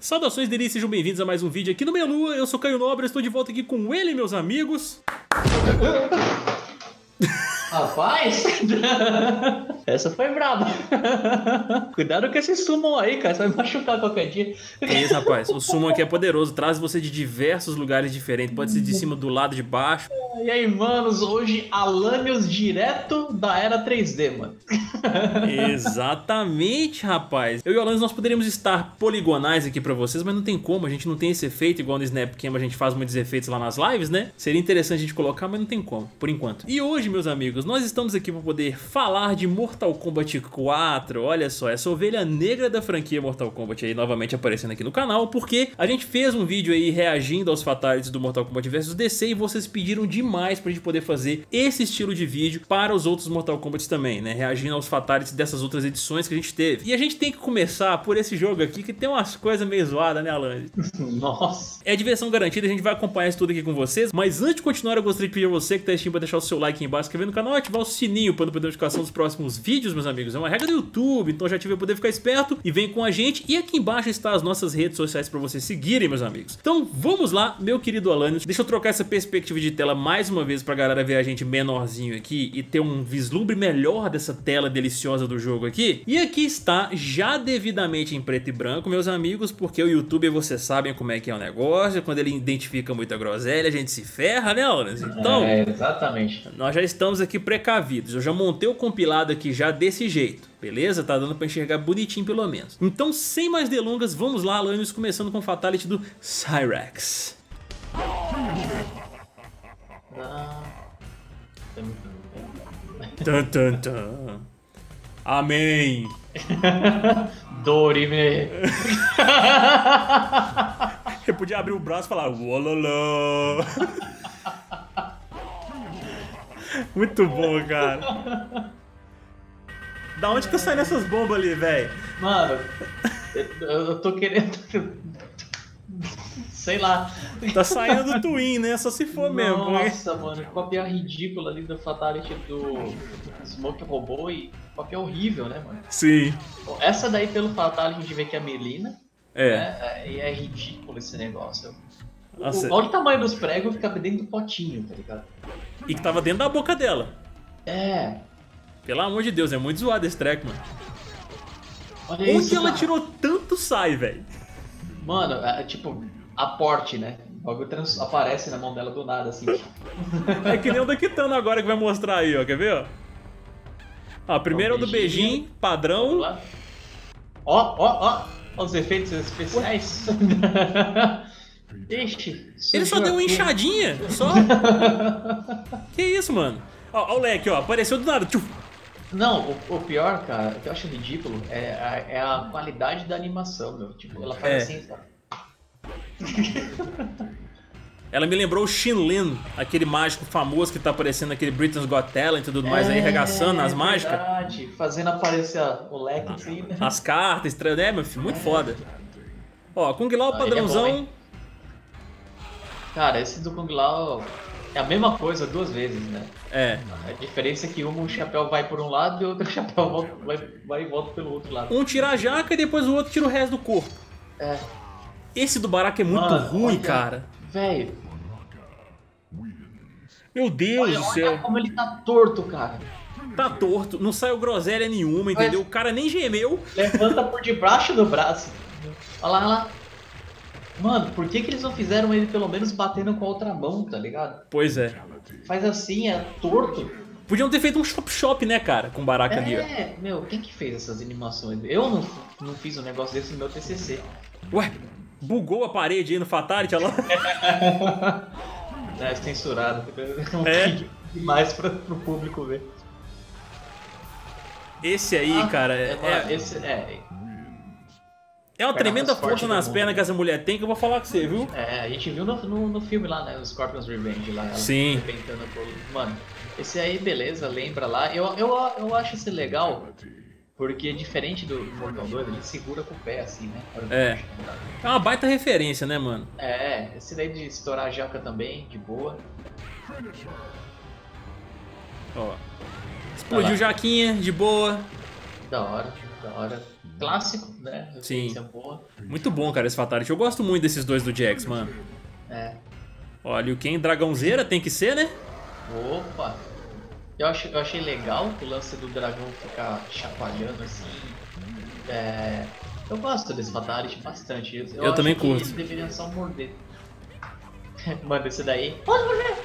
Saudações delícias, sejam bem-vindos a mais um vídeo aqui no Melu. Eu sou Caio Nobre, estou de volta aqui com ele, meus amigos. Rapaz, essa foi braba. Cuidado com esse summon aí, cara. Você vai machucar qualquer dia. É isso, rapaz. O summon aqui é poderoso. Traz você de diversos lugares diferentes. Pode ser de cima, do lado, de baixo. E aí, manos, hoje Alanios direto da era 3D, mano. Exatamente, rapaz. Eu e o Alanios nós poderíamos estar poligonais aqui pra vocês, mas não tem como. A gente não tem esse efeito igual no Snapcam. A gente faz muitos efeitos lá nas lives, né? Seria interessante a gente colocar, mas não tem como, por enquanto. E hoje, meus amigos, nós estamos aqui para poder falar de Mortal Kombat 4. Olha só, essa ovelha negra da franquia Mortal Kombat aí novamente aparecendo aqui no canal, porque a gente fez um vídeo aí reagindo aos fatalities do Mortal Kombat vs DC e vocês pediram demais pra gente poder fazer esse estilo de vídeo para os outros Mortal Kombat também, né? Reagindo aos fatalities dessas outras edições que a gente teve. E a gente tem que começar por esse jogo aqui que tem umas coisas meio zoadas, né, Alan? Nossa. É diversão garantida, a gente vai acompanhar isso tudo aqui com vocês, mas antes de continuar eu gostaria de pedir a você que tá assistindo pra deixar o seu like aí embaixo, inscrever no canal, ativar o sininho para não perder notificação dos próximos vídeos, meus amigos. É uma regra do YouTube, então já tive poder ficar esperto e vem com a gente. E aqui embaixo está as nossas redes sociais para vocês seguirem, meus amigos. Então vamos lá, meu querido Alanios. Deixa eu trocar essa perspectiva de tela mais uma vez pra galera ver a gente menorzinho aqui e ter um vislumbre melhor dessa tela deliciosa do jogo aqui. E aqui está, já devidamente em preto e branco, meus amigos, porque o YouTube, vocês sabem como é que é o negócio, quando ele identifica muita groselha, a gente se ferra, né, Alanios? Então, é, exatamente. Nós já estamos aqui precavidos. Eu já montei o compilado aqui já desse jeito, beleza? Tá dando pra enxergar bonitinho pelo menos. Então, sem mais delongas, vamos lá, Alanios, começando com o Fatality do Cyrax. Tan, tan, tan. Amém. Dorime. Eu podia abrir o braço e falar Wololô. Muito bom, cara. Da onde que tá saindo essas bombas ali, velho? Mano, eu, eu tô querendo. Sei lá. Tá saindo do Twin, né? Só se for mesmo. porque- Nossa, mano, que cópia ridícula ali do Fatality do Smoke Robô e cópia horrível, né, mano? Sim. Essa daí pelo Fatality a gente vê que é a Melina, É. né? E é ridículo esse negócio. O- Nossa. Olha o tamanho dos pregos fica dentro do potinho, tá ligado? E que tava dentro da boca dela. É. Pelo amor de Deus, é muito zoado esse treco, mano. Olha Onde isso, ela cara. tirou tanto sai, velho? Mano, é, tipo, aporte, né? O bagulho trans- aparece na mão dela do nada, assim. É que nem o da Kitana agora que vai mostrar aí, ó. Quer ver, ó? Ó, primeiro é o do beijinho. beijinho, padrão. Ó, ó, ó. Ó os efeitos especiais. Ixi. Ele só deu uma inchadinha, só. que isso, mano? Ó, ó o leque, ó. Apareceu do nada. Tchuf. Não, o, o pior, cara, que eu acho ridículo é a, é a qualidade da animação, meu. Tipo, ela faz É. assim, sabe? Ela me lembrou o Shinlin, aquele mágico famoso que tá aparecendo naquele Britain's Got Talent e tudo mais aí, regaçando as mágicas. É Verdade, fazendo aparecer o leque assim, né? As cartas, estranho, né, meu filho? Muito foda. Ó, Kung Lao Ah, ele é padrãozão. bom? Cara, esse do Kung Lao é a mesma coisa duas vezes, né? é. A diferença é que uma o chapéu vai por um lado e o outro chapéu vai, vai e volta pelo outro lado. Um tira a jaca e depois o outro tira o resto do corpo. É, Esse do Baraka é muito Mano, ruim, olha. cara. velho, Meu Deus olha, do olha céu. como ele tá torto, cara. Tá torto, não saiu groselha nenhuma, entendeu? O cara nem gemeu. Levanta por debaixo do braço. Olha lá, olha lá. Mano, por que, que eles não fizeram ele pelo menos batendo com a outra mão, tá ligado? Pois é. Faz assim, é torto. Podiam ter feito um shop-shop, né, cara? Com o Baraka ali. É, meu, quem que fez essas animações? Eu não, não fiz um negócio desse no meu TCC. Ué, bugou a parede aí no Fatality, olha lá. É censurado. Um É? vídeo demais pra, pro público ver. Esse aí, cara, é, mano, é, esse, é, é uma tremenda força nas pernas que essa mulher tem que eu vou falar com você, viu? é, a gente viu no, no, no filme lá, né? O Scorpion's Revenge lá. Sim. arrebentando por... Mano, esse aí, beleza, lembra lá. Eu, eu, eu acho esse legal, porque diferente do Mortal 2, ele segura com o pé assim, né? É. andar. É uma baita referência, né, mano? É, esse daí de estourar a jaca também, de boa. Ó. Explodiu lá. Jaquinha, de boa. Da hora, da hora. clássico, né? Sim. Boa. Muito bom, cara, esse Fatality. Eu gosto muito desses dois do Jax, mano. É. Olha, o Ken dragãozeira tem que ser, né? Opa! Eu, acho, eu achei legal o lance do dragão ficar chacoalhando assim. É, eu gosto desse Fatality bastante. Eu, Eu também que curto. eles deveriam só morder. Manda esse daí. Pode morder!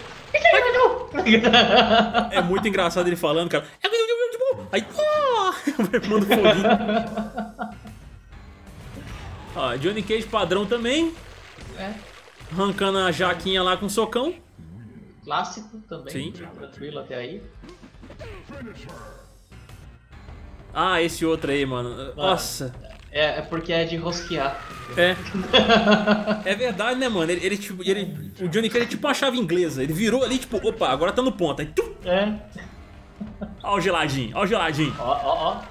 É muito engraçado ele falando, cara. Aí, oh! manda um foguinho. Ó, Johnny Cage padrão também, É, arrancando a jaquinha lá com socão. Clássico também. Sim. Tranquilo até aí. Ah, esse outro aí, mano. Nossa. É, é porque é de rosquear. É. É verdade, né, mano? Ele, ele, tipo, ele, o Johnny Cage tipo uma chave inglesa. Ele virou ali, tipo, opa, agora tá no ponto. Aí, tum, É. ó o geladinho, ó o geladinho. Ó, ó,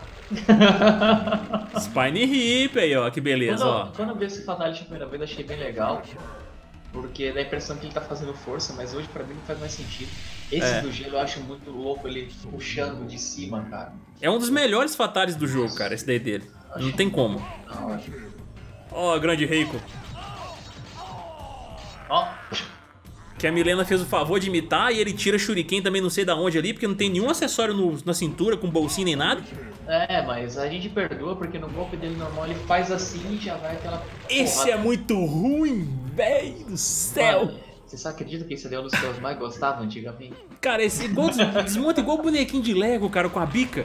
ó. Spine Hip aí, ó, que beleza, Quando, ó. quando eu vi esse Fatality a primeira vez, eu achei bem legal. Porque dá a impressão que ele tá fazendo força, mas hoje pra mim não faz mais sentido. Esse É. do gelo eu acho muito louco, ele puxando de cima, cara. É um dos melhores fatales do jogo, cara, esse daí dele. Não tem como. Da hora. Ó, grande Reiko. Ó, Que a Milena fez o favor de imitar e ele tira Shuriken também não sei da onde ali, porque não tem nenhum acessório no- na cintura, com bolsinha nem nada. é, mas a gente perdoa porque no golpe dele normal ele faz assim e já vai aquela. Esse é porrada. muito ruim, velho do céu. Mano, Você só acredita que esse daí é um dos que eu mais gostava antigamente? Cara, esse igual, des- desmonta igual o bonequinho de Lego, cara, com a bica.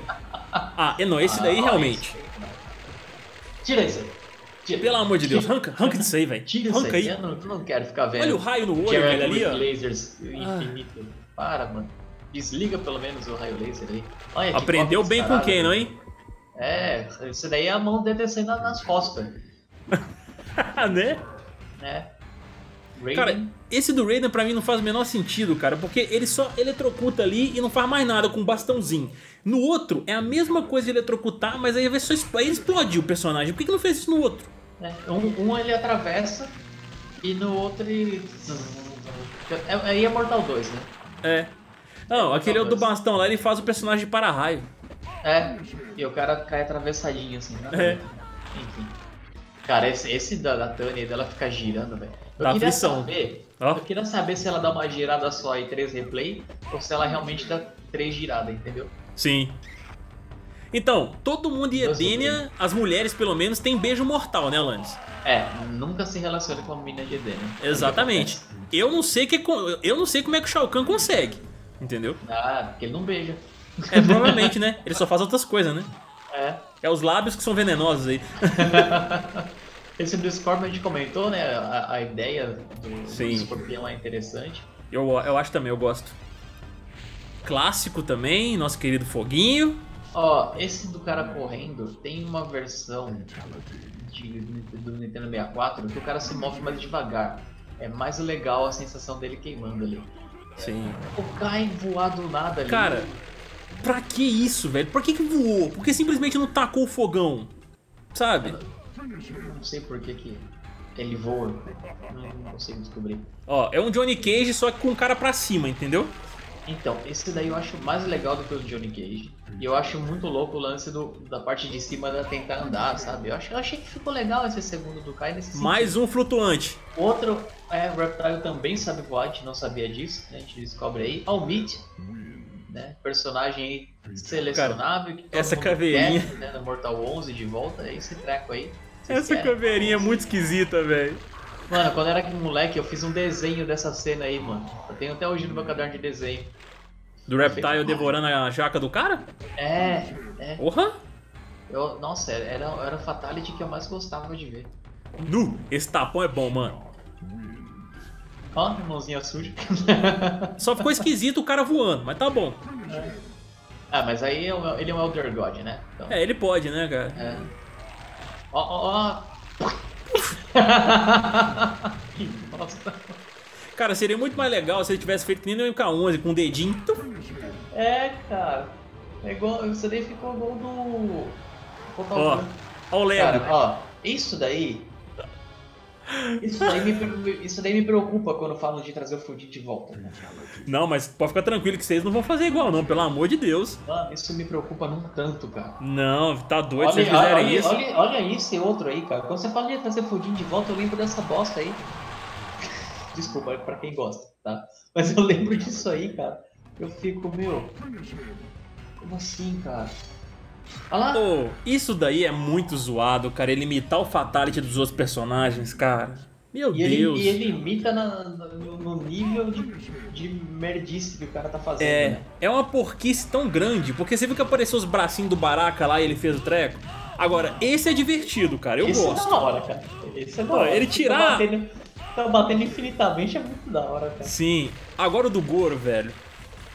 Ah, é não, esse daí Ah, realmente. Tira isso aí. Tira. Pelo amor de Deus, arranca, arranca disso aí, velho. Tira isso Arranca aí. aí. Eu não, não quero ficar vendo. Olha o raio no olho, velho, ali, ó. lasers infinito. Para, mano. Desliga pelo menos o raio laser aí. Olha, Aprendeu bem com quem, não, né? hein? É, isso daí é a mão dele descendo nas costas. né? né? Raiden, Cara, esse do Raiden pra mim não faz o menor sentido, cara, porque ele só eletrocuta ali e não faz mais nada com um bastãozinho. No outro, é a mesma coisa de eletrocutar, mas aí vai só aí explode o personagem. Por que, que não fez isso no outro? né? um, um ele atravessa e no outro ele. É- Aí é Mortal 2, né? É. Não, aquele é o do bastão lá, ele faz o personagem de para-raio. É, e o cara cai atravessadinho assim, né? É. Enfim. Cara, esse, esse da, da Tânia dela ficar girando, velho. Eu Dá queria aflição. saber. Ó. Eu queria saber se ela dá uma girada só e três replay, ou se ela realmente dá três giradas, entendeu? Sim. Então, todo mundo em Edenia, as mulheres pelo menos, tem beijo mortal, né, Alanis? É, nunca se relaciona com a mina de Eden, né? Exatamente. Eu não sei que eu não sei como é que o Shao Kahn consegue, entendeu? Ah, porque ele não beija. É provavelmente, né? Ele só faz outras coisas, né? É. É os lábios que são venenosos aí. Esse do Scorpion a gente comentou, né? A, a ideia do, do Sim. escorpião é interessante. Eu, eu acho também, eu gosto. Clássico também, nosso querido Foguinho. Ó, esse do cara correndo tem uma versão de, do Nintendo 64 que o cara se move mais devagar. É mais legal a sensação dele queimando ali. Sim. O cai voar do nada ali. Cara, pra que isso, velho? Por que, que voou? Por que simplesmente não tacou o fogão? Sabe? Não sei por que, que ele voa. Não, não consigo descobrir. Ó, é um Johnny Cage, só que com o cara pra cima, entendeu? Então, esse daí eu acho mais legal do que o Johnny Cage. E eu acho muito louco o lance do, da parte de cima da tentar andar, sabe? Eu, acho, eu achei que ficou legal esse segundo do Kai nesse sentido. Mais um flutuante. Outro, é, o Reptile também sabe voar, a gente não sabia disso, né? a gente descobre aí. Almit, né? Personagem selecionável. que todo essa caveirinha. Quer, né? No Mortal 11 de volta, é esse treco aí. Essa querem? caveirinha é muito esquisita, velho. Mano, quando eu era moleque, eu fiz um desenho dessa cena aí, mano. Eu tenho até hoje no meu caderno de desenho. Do Reptile devorando a jaca do cara? É, é. Porra! Eu, nossa, era, era o Fatality que eu mais gostava de ver. Nu! Esse tapão é bom, mano. Ó, mãozinha suja. Só ficou esquisito o cara voando, mas tá bom. ah, mas aí é ele é um Elder God, né? Então, É, ele pode, né, cara? é. Ó, ó, ó. Que bosta. Cara, seria muito mais legal se ele tivesse feito que nem no MK11, com o dedinho. tum. É, cara. É igual, isso daí ficou igual do. Ó, ó o Lego. Cara, ó, isso daí Isso daí, me, isso daí me preocupa quando falam de trazer o Fudin de volta. Né? Não, mas pode ficar tranquilo que vocês não vão fazer igual, não, pelo amor de Deus. Mano, isso me preocupa num tanto, cara. Não, tá doido olha, se vocês fizerem olha, isso. Olha, olha esse outro aí, cara. Quando você fala de trazer Fudin de volta, eu lembro dessa bosta aí. Desculpa, é pra quem gosta, tá? Mas eu lembro disso aí, cara. Eu fico, meu. Como assim, cara? Olha lá. Pô, isso daí é muito zoado, cara. Ele imitar o Fatality dos outros personagens, cara. Meu E ele, Deus. e ele imita na- no, no nível de, de merdice que o cara tá fazendo, É, né? é uma porquice tão grande, porque você viu que apareceu os bracinhos do Baraka lá e ele fez o treco? Agora, esse é divertido, cara, eu Esse gosto. é da hora, cara. Esse é da Pô, hora. ele Tá tirar- batendo, tá batendo infinitamente é muito da hora, cara. Sim. Agora o do Goro, velho.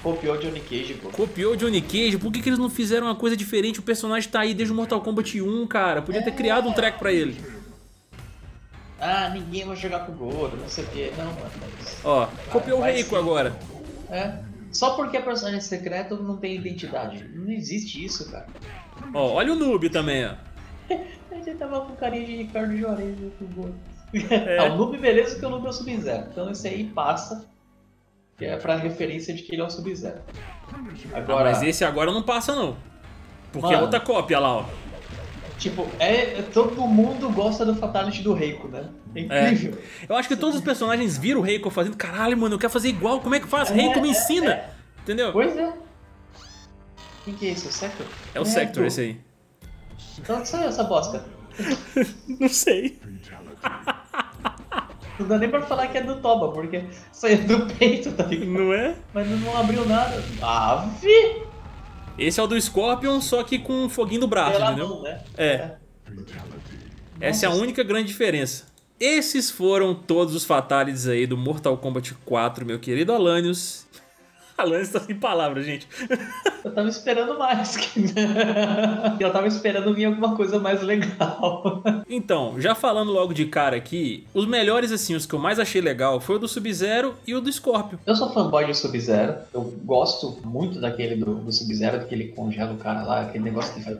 Copiou Johnny Cage, pô. Copiou Johnny Cage, por que, que eles não fizeram uma coisa diferente? O personagem tá aí desde o Mortal Kombat 1, cara. Podia ter criado um treco pra ele. Ah, ninguém vai jogar com o Goro, não sei o quê. Não, mano. Ó, copiou o Reiko agora. É. Só porque é personagem secreto não tem identidade. Não existe isso, cara. Ó, olha o noob também, ó. A gente tava com carinha de Ricardo Juarez com o Goro. É. Ah, o Noob beleza que o Noob é o Sub-Zero. Então esse aí passa. Que é pra referência de que ele é o Sub-Zero. Ah, Agora, mas esse agora não passa, não. Porque é Mano. outra cópia lá, ó. tipo, é, todo mundo gosta do Fatality do Reiko, né? É incrível. Eu acho que todos os personagens viram o Reiko fazendo. Caralho, mano, eu quero fazer igual. Como é que faz? Reiko me é, ensina. é. Entendeu? Pois é. Quem que é esse? O Sector? É o Sector esse aí. Então onde saiu essa bosta? Não sei. Não dá nem pra falar que é do Toba, porque saiu do peito, tá ligado? Não é? Mas não abriu nada. Vi! Esse é o do Scorpion, só que com um foguinho do braço, Pela entendeu? mão, né? É. Essa é a única grande diferença. Esses foram todos os fatalities aí do Mortal Kombat 4, meu querido Alanios. Alanios tá sem palavras, gente. Eu tava esperando mais. que- Eu tava esperando vir alguma coisa mais legal. Então, já falando logo de cara aqui, os melhores, assim, os que eu mais achei legal foi o do Sub-Zero e o do Scorpion. Eu sou fanboy de Sub-Zero. Eu gosto muito daquele do, do Sub-Zero, que ele congela o cara lá, aquele negócio que ele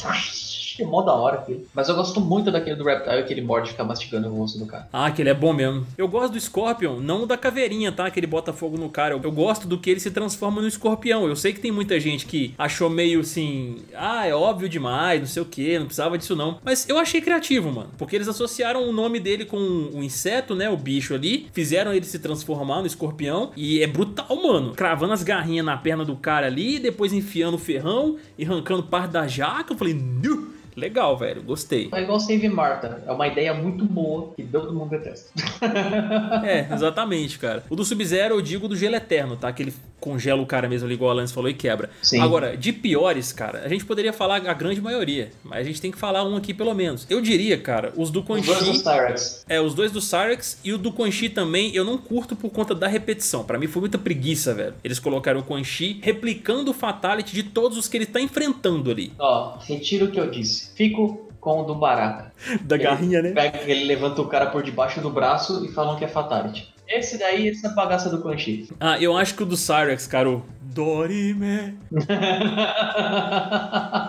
faz. Uh, é mó da hora aquilo. Mas eu gosto muito daquele do Reptile, que ele morde e fica mastigando o rosto do cara. Ah, que ele é bom mesmo. Eu gosto do Scorpion, não da caveirinha, tá? Que ele bota fogo no cara. Eu, eu gosto do que ele se transforma no escorpião. Eu sei que tem muita gente que achou meio assim, ah, é óbvio demais, não sei o que, não precisava disso não. Mas eu achei criativo, mano. Porque eles associaram o nome dele com o inseto, né? O bicho ali. Fizeram ele se transformar no escorpião. E é brutal, mano. Cravando as garrinhas na perna do cara ali, depois enfiando o ferrão e arrancando parte da jaca. Eu falei, nu! Legal, velho. Gostei. É igual Save Marta. É uma ideia muito boa que todo mundo detesta. É, exatamente, cara. O do Sub-Zero eu digo do gelo eterno, tá? Que ele congela o cara mesmo ali, igual a Lance falou, e quebra. Sim. Agora, de piores, cara, a gente poderia falar a grande maioria, mas a gente tem que falar um aqui pelo menos. Eu diria, cara, os do Quan Os dois dos Chi. Tyrex. É, os dois do Cyrex e o do Quan Chi também eu não curto por conta da repetição. Pra mim foi muita preguiça, velho. Eles colocaram o Quan Chi replicando o Fatality de todos os que ele tá enfrentando ali. Ó, retiro o que eu disse. Fico com o do Baraka. Da Ele garrinha, né? Pega, ele levanta o cara por debaixo do braço e falam que é Fatality. Esse daí, essa bagaça do Quan Chi. Ah, eu acho que o do Cyrex, cara, o Dorime.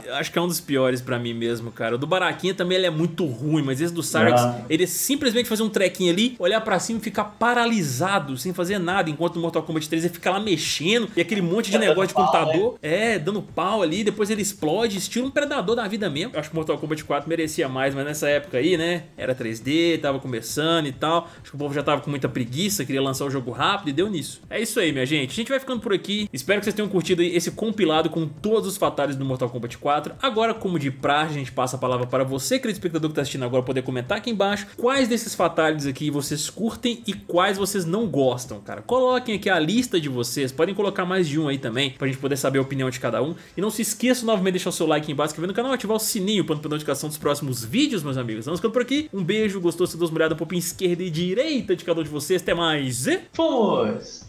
Eu acho que é um dos piores pra mim mesmo, cara. O do Baraquinha também ele é muito ruim, mas esse do Cyrex, Ah. ele simplesmente fazer um trequinho ali, olhar pra cima e ficar paralisado, sem fazer nada, enquanto no Mortal Kombat 3 ele fica lá mexendo e aquele monte de negócio de pau, computador, é, dando pau ali, depois ele explode, estilo um predador da vida mesmo. Eu acho que o Mortal Kombat 4 merecia mais, mas nessa época aí, né, era 3D, tava começando e tal. Acho que o povo já tava com muita preguiça, queria lançar o jogo rápido e deu nisso. É isso aí, minha gente. A gente vai ficando por aqui. Espero que vocês tenham curtido esse compilado com todos os fatales do Mortal Kombat 4. Agora, como de praxe, a gente passa a palavra para você, querido espectador que tá assistindo agora, poder comentar aqui embaixo quais desses fatales aqui vocês curtem e quais vocês não gostam, cara. Coloquem aqui a lista de vocês, podem colocar mais de um aí também, pra gente poder saber a opinião de cada um. E não se esqueça novamente de deixar o seu like aqui embaixo, inscrever no canal, ativar o sininho para não perder notificação dos próximos vídeos, meus amigos. Vamos ficando por aqui. Um beijo, gostou, se dá uma olhada um pouquinho esquerda e direita de cada um de vocês. Até mais. E... Fomos!